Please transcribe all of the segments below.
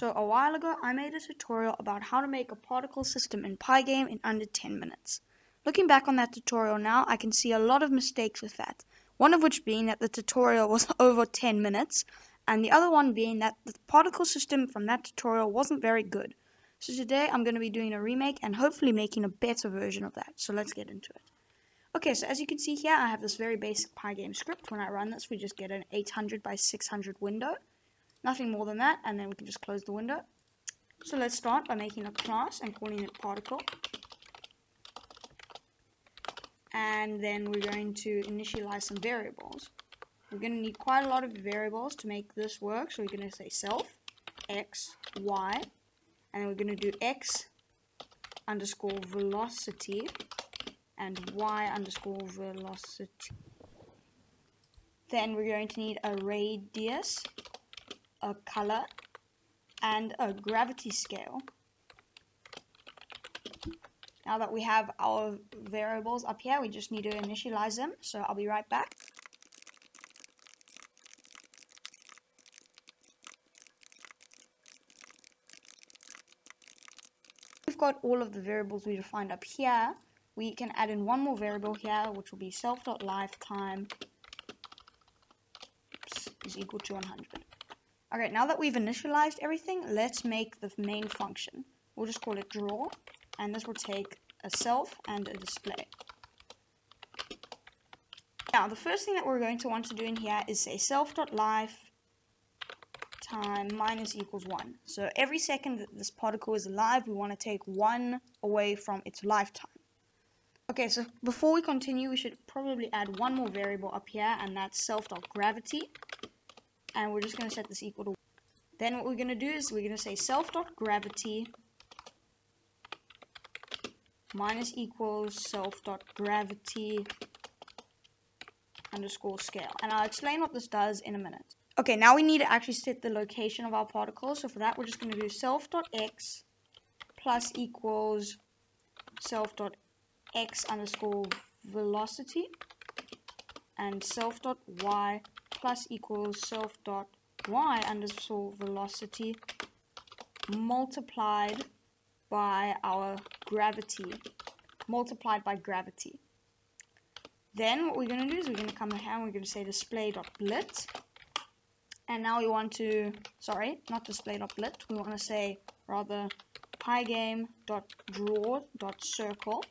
So a while ago, I made a tutorial about how to make a particle system in Pygame in under 10 minutes. Looking back on that tutorial now, I can see a lot of mistakes with that. One of which being that the tutorial was over 10 minutes, and the other one being that the particle system from that tutorial wasn't very good. So today I'm going to be doing a remake and hopefully making a better version of that. So let's get into it. Okay, so as you can see here, I have this very basic Pygame script. When I run this, we just get an 800 by 600 window. Nothing more than that, and then we can just close the window. So let's start by making a class and calling it particle. And then we're going to initialize some variables. We're going to need quite a lot of variables to make this work. So we're going to say self, x, y, and then we're going to do x underscore velocity and y underscore velocity. Then we're going to need a radius a color, and a gravity scale. Now that we have our variables up here, we just need to initialize them. So I'll be right back. We've got all of the variables we defined up here. We can add in one more variable here, which will be self.lifetime is equal to 100. Alright, now that we've initialized everything, let's make the main function. We'll just call it draw, and this will take a self and a display. Now, the first thing that we're going to want to do in here is say self.life time minus equals 1. So every second that this particle is alive, we want to take 1 away from its lifetime. Okay, so before we continue, we should probably add one more variable up here, and that's self.gravity and we're just going to set this equal to then what we're going to do is we're going to say self.gravity minus equals self.gravity underscore scale. And I'll explain what this does in a minute. Okay now we need to actually set the location of our particles so for that we're just going to do self.x plus equals self.x underscore velocity and self.y plus equals self dot y underscore velocity multiplied by our gravity multiplied by gravity then what we're going to do is we're going to come here and we're going to say display dot blit. and now we want to sorry not display dot blit. we want to say rather pygame dot draw dot circle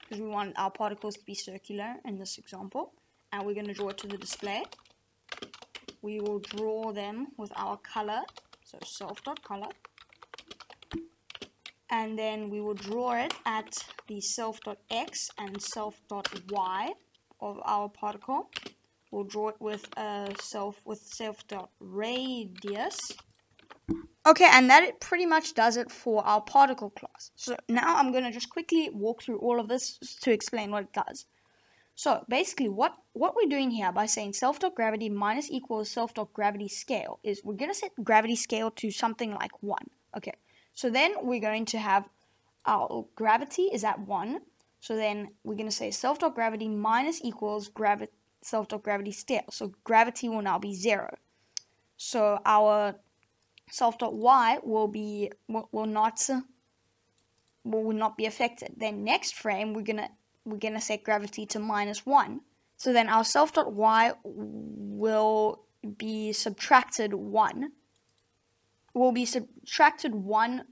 because we want our particles to be circular in this example and we're going to draw it to the display. We will draw them with our color, so self.color. And then we will draw it at the self.x and self.y of our particle. We'll draw it with a self with self.radius. Okay, and that pretty much does it for our particle class. So now I'm going to just quickly walk through all of this to explain what it does. So basically what, what we're doing here by saying self-dot gravity minus equals self-dot gravity scale is we're going to set gravity scale to something like 1. Okay, so then we're going to have our gravity is at 1. So then we're going to say self-dot gravity minus equals gravi self-dot gravity scale. So gravity will now be 0. So our self.y will be will, will not will not be affected. Then next frame we're gonna we're going to set gravity to minus 1. So then our self.y will be subtracted 1. Will be subtracted 1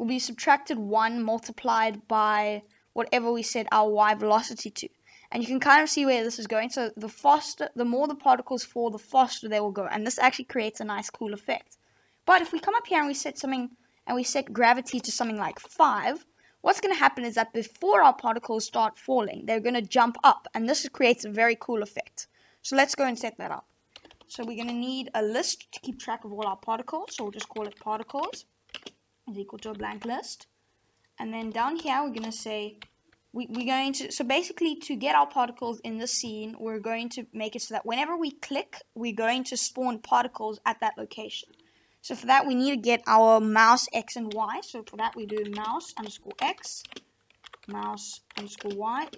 will be subtracted 1 multiplied by whatever we set our y velocity to. And you can kind of see where this is going. So the faster, the more the particles fall, the faster they will go. And this actually creates a nice cool effect. But if we come up here and we set something, and we set gravity to something like 5, what's going to happen is that before our particles start falling, they're going to jump up, and this creates a very cool effect. So let's go and set that up. So we're going to need a list to keep track of all our particles, so we'll just call it particles is equal to a blank list. And then down here, we're going to say, we, we're going to, so basically to get our particles in the scene, we're going to make it so that whenever we click, we're going to spawn particles at that location. So for that, we need to get our mouse x and y. So for that, we do mouse underscore x, mouse underscore y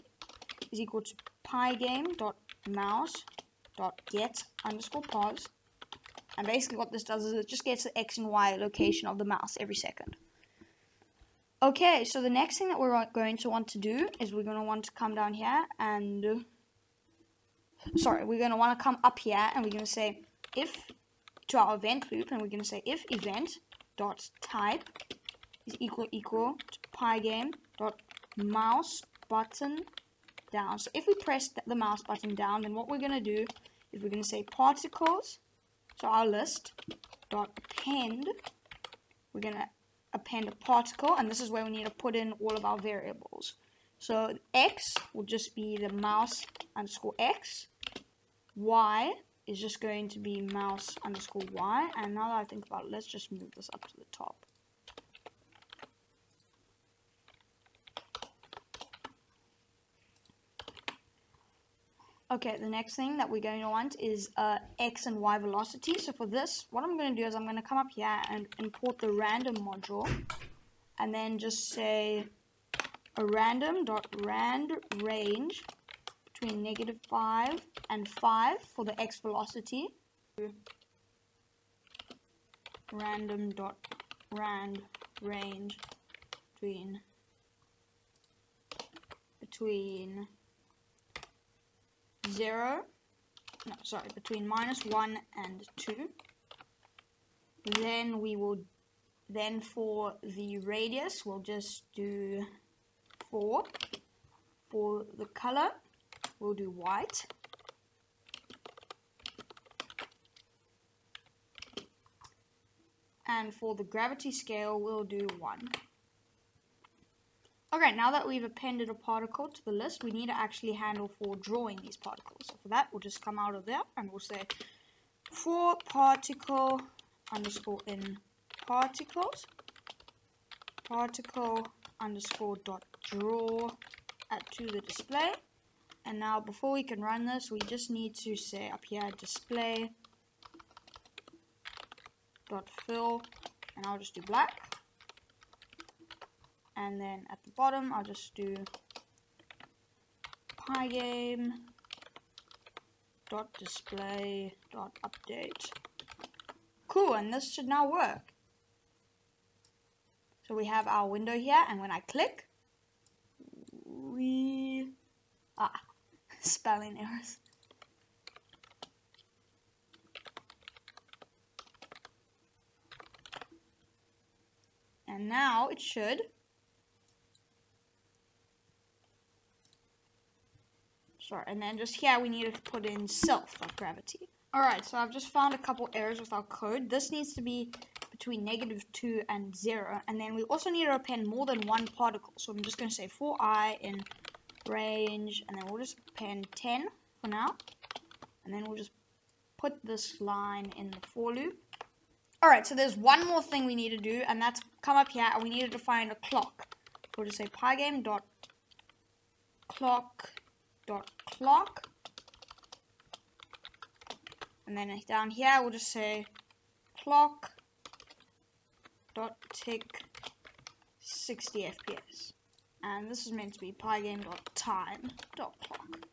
is equal to pygame dot mouse dot get underscore pos And basically what this does is it just gets the X and Y location of the mouse every second. Okay, so the next thing that we're going to want to do is we're going to want to come down here and... Sorry, we're going to want to come up here and we're going to say if to our event loop and we're going to say if event dot type is equal equal to pygame dot mouse button down. So if we press the mouse button down, then what we're going to do is we're going to say particles, so our list, dot append, we're going to append a particle, and this is where we need to put in all of our variables. So x will just be the mouse underscore x, y is just going to be mouse underscore y, and now that I think about it, let's just move this up to the top. Okay, the next thing that we're going to want is uh, x and y velocity. So for this, what I'm going to do is I'm going to come up here and import the random module, and then just say a random dot rand range between negative 5 and 5 for the x velocity. Random dot rand range between between 0, no, sorry, between minus 1 and 2. Then we will, then for the radius, we'll just do 4. For the color, we'll do white. And for the gravity scale, we'll do 1. Okay, now that we've appended a particle to the list, we need to actually handle for drawing these particles. So for that, we'll just come out of there and we'll say for particle underscore in particles, particle underscore dot draw at to the display. And now before we can run this, we just need to say up here display dot fill, and I'll just do black. And then at the bottom I'll just do pygame dot display dot update. Cool and this should now work. So we have our window here and when I click we ah spelling errors and now it should Sorry, and then just here we need to put in self of gravity. Alright, so I've just found a couple errors with our code. This needs to be between negative 2 and 0. And then we also need to append more than one particle. So I'm just going to say for i in range, and then we'll just append 10 for now. And then we'll just put this line in the for loop. Alright, so there's one more thing we need to do, and that's come up here, and we need to define a clock. We'll just say pygame dot clock dot clock and then down here we'll just say clock dot tick 60 fps and this is meant to be pygame dot time dot clock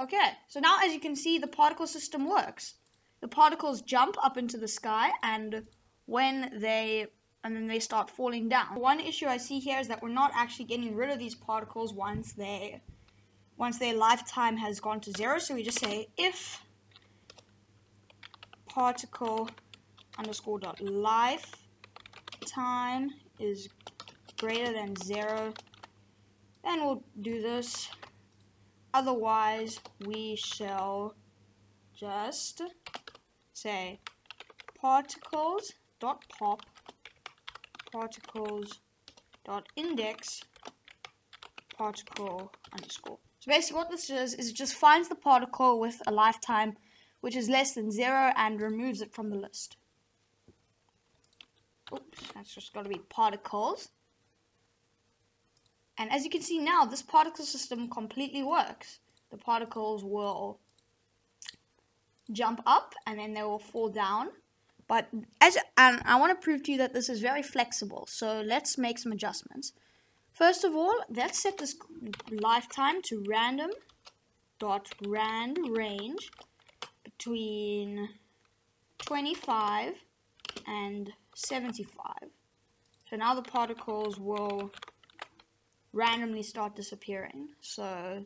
okay so now as you can see the particle system works the particles jump up into the sky and when they and then they start falling down. One issue I see here is that we're not actually getting rid of these particles once they once their lifetime has gone to zero. So we just say if particle underscore dot lifetime is greater than zero, then we'll do this. Otherwise, we shall just say particles dot pop particles dot index particle underscore. So basically what this does is it just finds the particle with a lifetime which is less than zero and removes it from the list. Oops, that's just got to be particles. And as you can see now, this particle system completely works. The particles will jump up and then they will fall down but as and I want to prove to you that this is very flexible. So let's make some adjustments. First of all, let's set this lifetime to random dot rand range between 25 and 75. So now the particles will randomly start disappearing. So,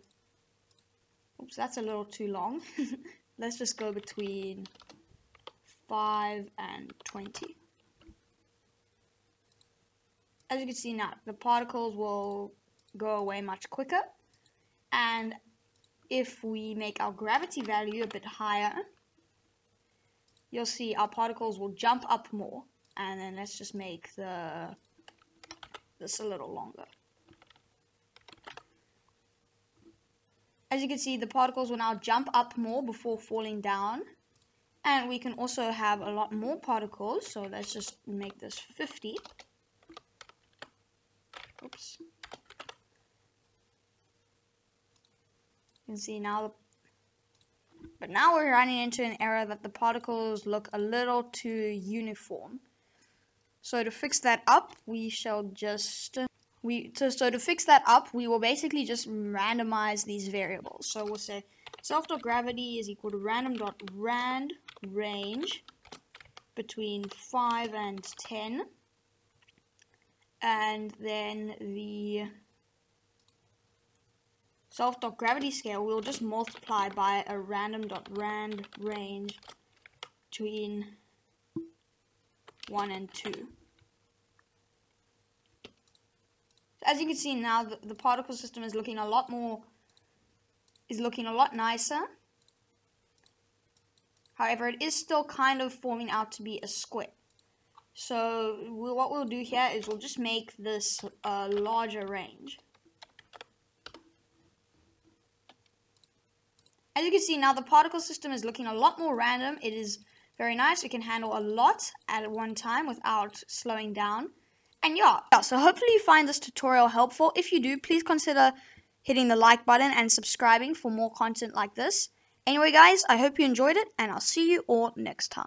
oops, that's a little too long. Let's just go between 5 and 20. As you can see now, the particles will go away much quicker. And if we make our gravity value a bit higher, you'll see our particles will jump up more. And then let's just make the this a little longer. As you can see, the particles will now jump up more before falling down. And we can also have a lot more particles. So let's just make this 50. Oops. You can see now, but now we're running into an error that the particles look a little too uniform. So to fix that up, we shall just, we so, so to fix that up, we will basically just randomize these variables. So we'll say self.gravity is equal to random.rand range between 5 and 10 and then the self.gravity scale we'll just multiply by a random.rand range between 1 and 2. So as you can see now the, the particle system is looking a lot more is looking a lot nicer however it is still kind of forming out to be a square so we, what we'll do here is we'll just make this a larger range. As you can see now the particle system is looking a lot more random. It is very nice. It can handle a lot at one time without slowing down. And yeah, so hopefully you find this tutorial helpful. If you do, please consider hitting the like button and subscribing for more content like this. Anyway guys, I hope you enjoyed it and I'll see you all next time.